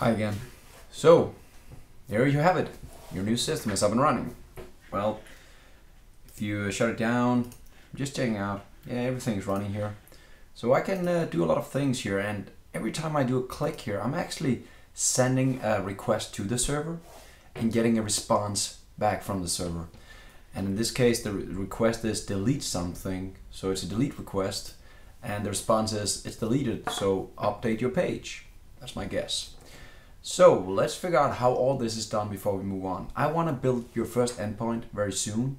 Hi again. So, there you have it. Your new system is up and running. Well, if you shut it down, just checking out, yeah, everything's running here. So I can uh, do a lot of things here and every time I do a click here, I'm actually sending a request to the server and getting a response back from the server. And in this case, the re request is delete something. So it's a delete request and the response is it's deleted. So update your page. That's my guess. So let's figure out how all this is done before we move on. I want to build your first endpoint very soon.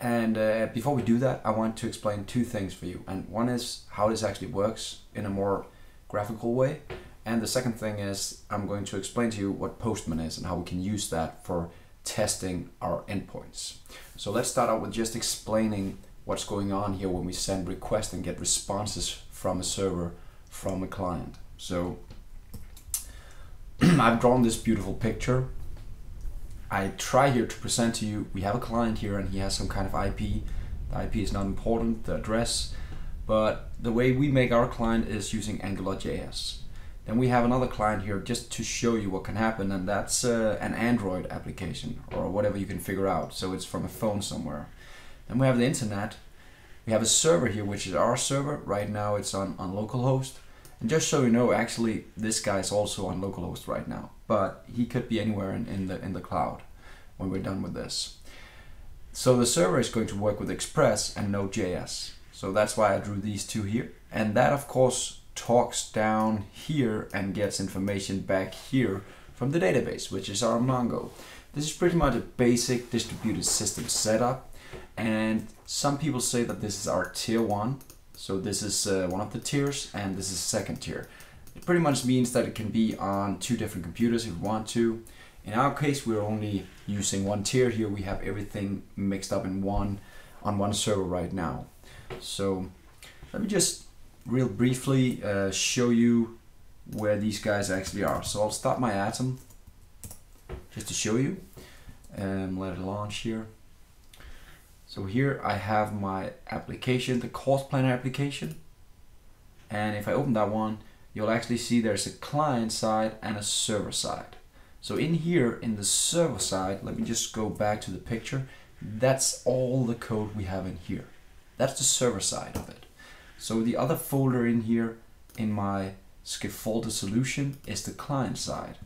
And uh, before we do that, I want to explain two things for you. And one is how this actually works in a more graphical way. And the second thing is I'm going to explain to you what Postman is and how we can use that for testing our endpoints. So let's start out with just explaining what's going on here when we send requests and get responses from a server from a client. So I've drawn this beautiful picture. I try here to present to you, we have a client here and he has some kind of IP. The IP is not important, the address, but the way we make our client is using AngularJS. Then we have another client here just to show you what can happen and that's uh, an Android application or whatever you can figure out. So it's from a phone somewhere. Then we have the internet. We have a server here which is our server. Right now it's on, on localhost. Just so you know, actually, this guy is also on localhost right now, but he could be anywhere in, in the in the cloud when we're done with this. So the server is going to work with Express and Node.js. So that's why I drew these two here. And that, of course, talks down here and gets information back here from the database, which is our Mongo. This is pretty much a basic distributed system setup. And some people say that this is our tier one so this is uh, one of the tiers and this is second tier. It pretty much means that it can be on two different computers if you want to. In our case, we're only using one tier here. We have everything mixed up in one on one server right now. So let me just real briefly uh, show you where these guys actually are. So I'll start my atom just to show you. and let it launch here. So here I have my application, the course planner application. And if I open that one, you'll actually see there's a client side and a server side. So in here, in the server side, let me just go back to the picture. That's all the code we have in here. That's the server side of it. So the other folder in here in my scaffolded solution is the client side.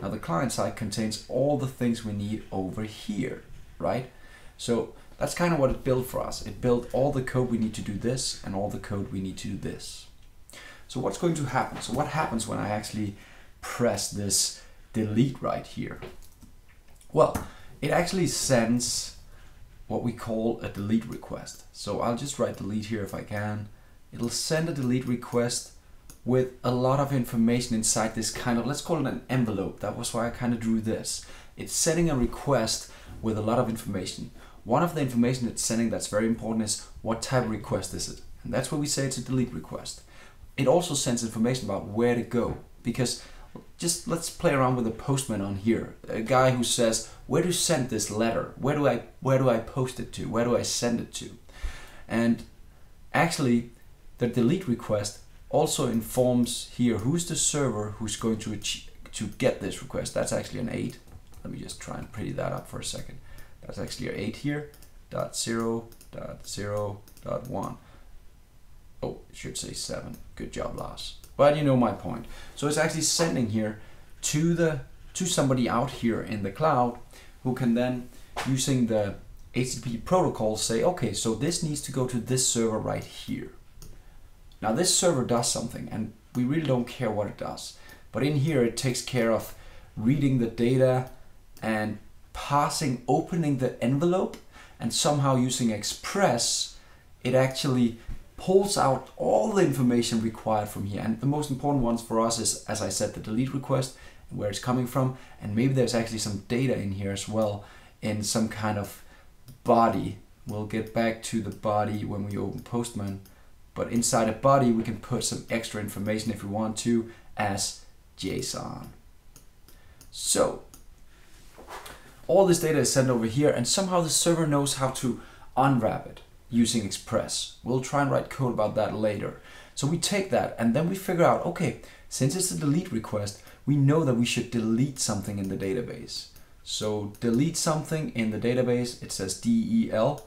Now the client side contains all the things we need over here, right? So that's kind of what it built for us. It built all the code we need to do this and all the code we need to do this. So what's going to happen? So what happens when I actually press this delete right here? Well, it actually sends what we call a delete request. So I'll just write delete here if I can. It'll send a delete request with a lot of information inside this kind of, let's call it an envelope. That was why I kind of drew this. It's sending a request with a lot of information. One of the information it's sending that's very important is what type of request is it. And that's where we say it's a delete request. It also sends information about where to go because just let's play around with a postman on here. A guy who says, where to send this letter? Where do I where do I post it to? Where do I send it to? And actually the delete request also informs here who's the server who's going to to get this request. That's actually an 8. Let me just try and pretty that up for a second. That's actually your 8 here, dot 0, dot 0, dot 1. Oh, it should say 7. Good job, Lars. But you know my point. So it's actually sending here to the to somebody out here in the cloud who can then, using the HTTP protocol, say, okay, so this needs to go to this server right here. Now this server does something and we really don't care what it does. But in here it takes care of reading the data and passing, opening the envelope and somehow using Express, it actually pulls out all the information required from here. And the most important ones for us is, as I said, the delete request, where it's coming from, and maybe there's actually some data in here as well in some kind of body. We'll get back to the body when we open Postman, but inside a body we can put some extra information if we want to as JSON. So all this data is sent over here and somehow the server knows how to unwrap it using Express. We'll try and write code about that later. So we take that and then we figure out, okay, since it's a delete request, we know that we should delete something in the database. So delete something in the database, it says DEL.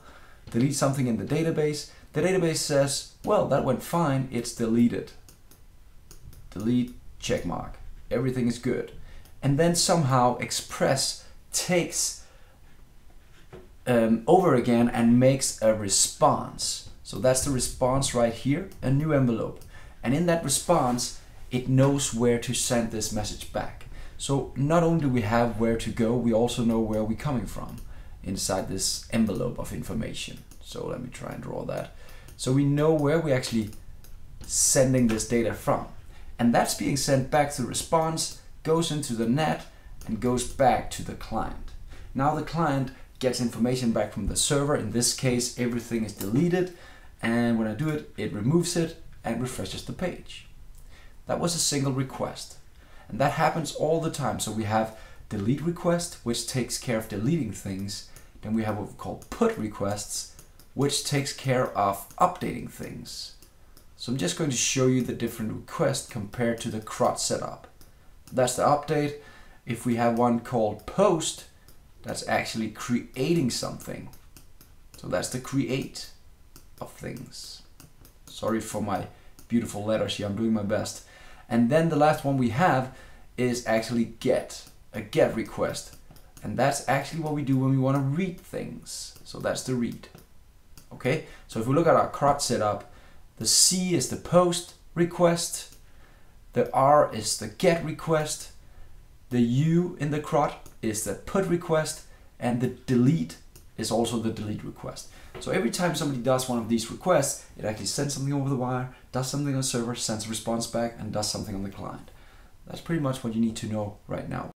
Delete something in the database. The database says, well, that went fine, it's deleted. Delete, check mark. Everything is good. And then somehow Express takes um, over again and makes a response. So that's the response right here, a new envelope. And in that response, it knows where to send this message back. So not only do we have where to go, we also know where we're coming from inside this envelope of information. So let me try and draw that. So we know where we're actually sending this data from. And that's being sent back to the response, goes into the net, and goes back to the client. Now the client gets information back from the server. In this case, everything is deleted. And when I do it, it removes it and refreshes the page. That was a single request. And that happens all the time. So we have delete request, which takes care of deleting things. Then we have what we call put requests, which takes care of updating things. So I'm just going to show you the different requests compared to the CRUD setup. That's the update. If we have one called post, that's actually creating something. So that's the create of things. Sorry for my beautiful letters here, I'm doing my best. And then the last one we have is actually get, a get request. And that's actually what we do when we want to read things. So that's the read. Okay, so if we look at our CRUD setup, the C is the post request, the R is the get request, the U in the CRUD is the put request, and the delete is also the delete request. So every time somebody does one of these requests, it actually sends something over the wire, does something on the server, sends a response back, and does something on the client. That's pretty much what you need to know right now.